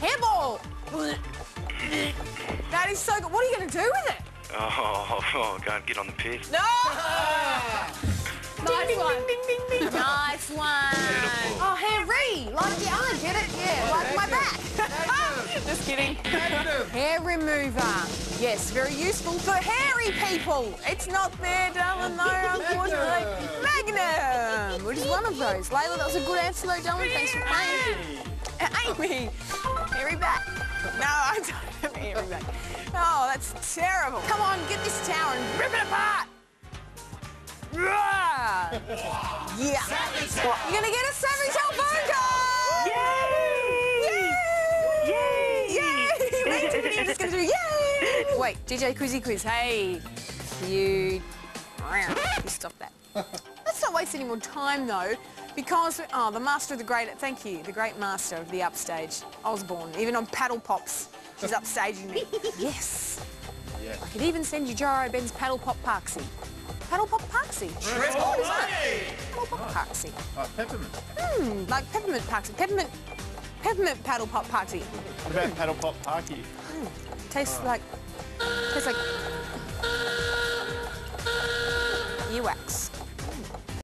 Hairball. That is so good. What are you going to do with it? Oh, oh, go and get on the piss. No! nice one. Nice one. Oh, Harry. Like, yeah, I get it. Yeah, like my back. Just kidding. Hair remover. Yes, very useful for hairy people. It's not there, darling, though, unfortunately. Magnum, which is one of those. Layla, that was a good answer, though, darling. Thanks for playing. Amy, hairy back. No, I don't have a hairy back. Oh, that's terrible. Come on, get this tower and rip it apart. Yeah. You're gonna get a savage phone call! Yay! Yay! Yay! Wait, I'm just gonna do yay! Wait, DJ Quizzy Quiz, hey. You... You stop that. Let's not waste any more time, though, because, oh, the master of the great, thank you, the great master of the upstage, Osborne, even on paddle pops, she's upstaging me. yes. I could even send you Jaro Ben's paddle pop parksy. Paddle pop parksy. That's oh, Paddle pop parksy. Like peppermint. Hmm, like peppermint parksy. Peppermint, peppermint paddle pop parksy. What about mm. paddle pop parky? Mm. Tastes oh. like, tastes like earwax.